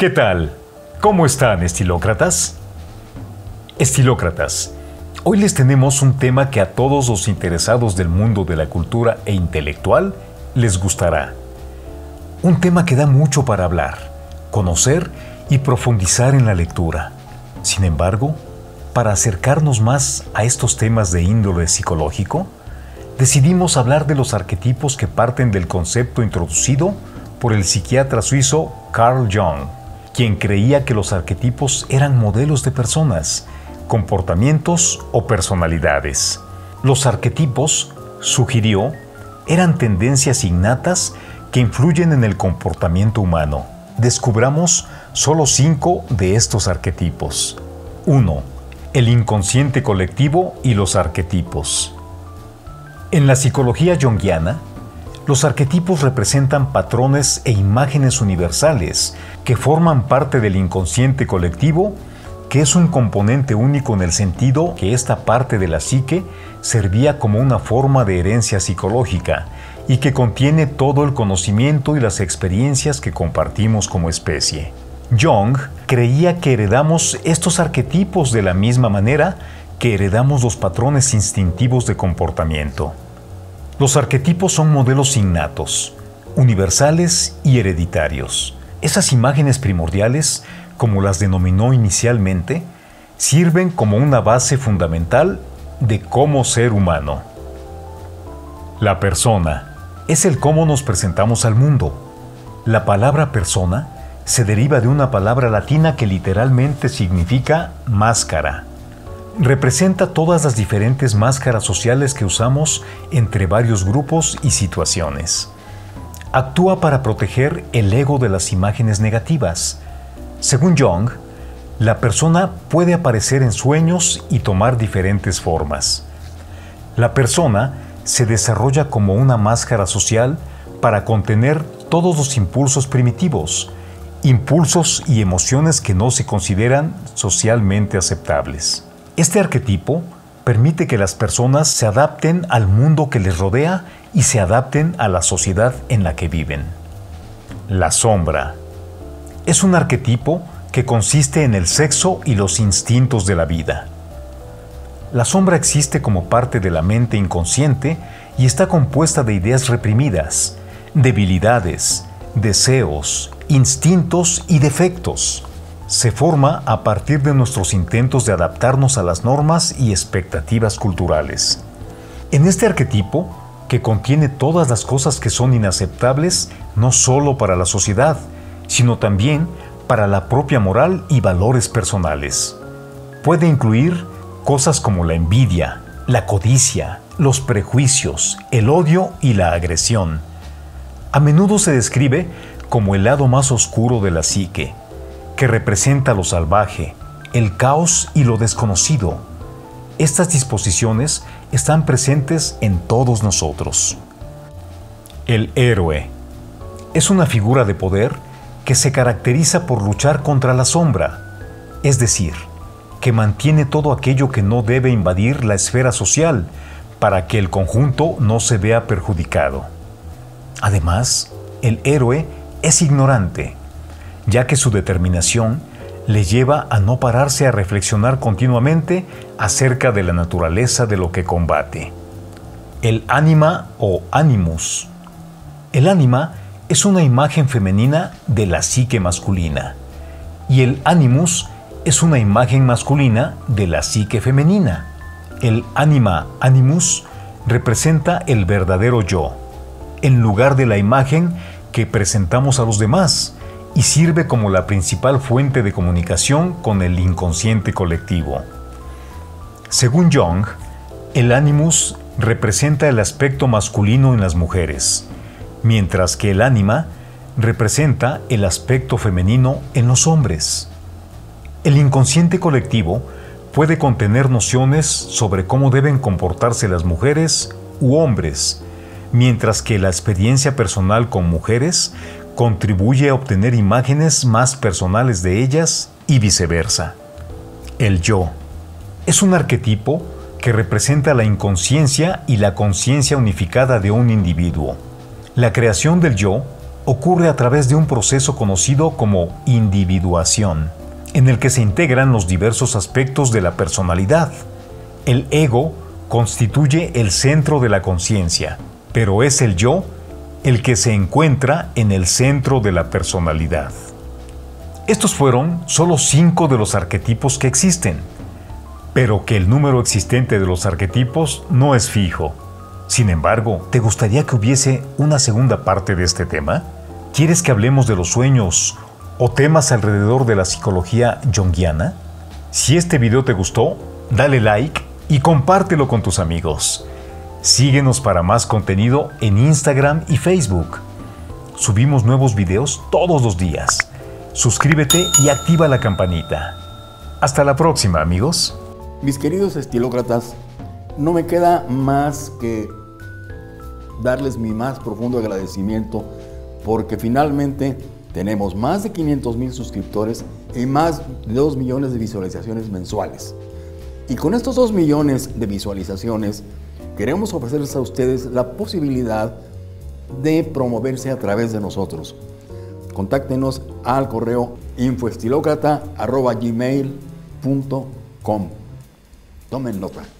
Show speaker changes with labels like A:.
A: ¿Qué tal? ¿Cómo están, estilócratas? Estilócratas, hoy les tenemos un tema que a todos los interesados del mundo de la cultura e intelectual les gustará. Un tema que da mucho para hablar, conocer y profundizar en la lectura. Sin embargo, para acercarnos más a estos temas de índole psicológico, decidimos hablar de los arquetipos que parten del concepto introducido por el psiquiatra suizo Carl Jung, quien creía que los arquetipos eran modelos de personas, comportamientos o personalidades. Los arquetipos, sugirió, eran tendencias innatas que influyen en el comportamiento humano. Descubramos solo cinco de estos arquetipos. 1. El inconsciente colectivo y los arquetipos. En la psicología junguiana, los arquetipos representan patrones e imágenes universales que forman parte del inconsciente colectivo, que es un componente único en el sentido que esta parte de la psique servía como una forma de herencia psicológica y que contiene todo el conocimiento y las experiencias que compartimos como especie. Jung creía que heredamos estos arquetipos de la misma manera que heredamos los patrones instintivos de comportamiento. Los arquetipos son modelos innatos, universales y hereditarios. Esas imágenes primordiales, como las denominó inicialmente, sirven como una base fundamental de cómo ser humano. La persona es el cómo nos presentamos al mundo. La palabra persona se deriva de una palabra latina que literalmente significa máscara representa todas las diferentes máscaras sociales que usamos entre varios grupos y situaciones. Actúa para proteger el ego de las imágenes negativas. Según Jung, la persona puede aparecer en sueños y tomar diferentes formas. La persona se desarrolla como una máscara social para contener todos los impulsos primitivos, impulsos y emociones que no se consideran socialmente aceptables. Este arquetipo permite que las personas se adapten al mundo que les rodea y se adapten a la sociedad en la que viven. La sombra es un arquetipo que consiste en el sexo y los instintos de la vida. La sombra existe como parte de la mente inconsciente y está compuesta de ideas reprimidas, debilidades, deseos, instintos y defectos se forma a partir de nuestros intentos de adaptarnos a las normas y expectativas culturales. En este arquetipo, que contiene todas las cosas que son inaceptables no solo para la sociedad, sino también para la propia moral y valores personales. Puede incluir cosas como la envidia, la codicia, los prejuicios, el odio y la agresión. A menudo se describe como el lado más oscuro de la psique, que representa lo salvaje, el caos y lo desconocido. Estas disposiciones están presentes en todos nosotros. El héroe es una figura de poder que se caracteriza por luchar contra la sombra, es decir, que mantiene todo aquello que no debe invadir la esfera social para que el conjunto no se vea perjudicado. Además, el héroe es ignorante, ya que su determinación le lleva a no pararse a reflexionar continuamente acerca de la naturaleza de lo que combate. El ánima o animus. El ánima es una imagen femenina de la psique masculina y el animus es una imagen masculina de la psique femenina. El ánima animus representa el verdadero yo, en lugar de la imagen que presentamos a los demás, y sirve como la principal fuente de comunicación con el inconsciente colectivo. Según Jung, el animus representa el aspecto masculino en las mujeres, mientras que el ánima representa el aspecto femenino en los hombres. El inconsciente colectivo puede contener nociones sobre cómo deben comportarse las mujeres u hombres, mientras que la experiencia personal con mujeres contribuye a obtener imágenes más personales de ellas y viceversa. El yo es un arquetipo que representa la inconsciencia y la conciencia unificada de un individuo. La creación del yo ocurre a través de un proceso conocido como individuación, en el que se integran los diversos aspectos de la personalidad. El ego constituye el centro de la conciencia, pero es el yo el que se encuentra en el centro de la personalidad. Estos fueron solo cinco de los arquetipos que existen, pero que el número existente de los arquetipos no es fijo. Sin embargo, ¿te gustaría que hubiese una segunda parte de este tema? ¿Quieres que hablemos de los sueños o temas alrededor de la psicología junguiana? Si este video te gustó, dale like y compártelo con tus amigos. Síguenos para más contenido en Instagram y Facebook. Subimos nuevos videos todos los días. Suscríbete y activa la campanita. Hasta la próxima, amigos.
B: Mis queridos estilócratas, no me queda más que darles mi más profundo agradecimiento porque finalmente tenemos más de 500 mil suscriptores y más de 2 millones de visualizaciones mensuales. Y con estos 2 millones de visualizaciones, queremos ofrecerles a ustedes la posibilidad de promoverse a través de nosotros. Contáctenos al correo infoestilócrata.gmail.com. Tomen nota.